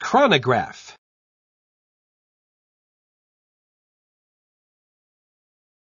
chronograph.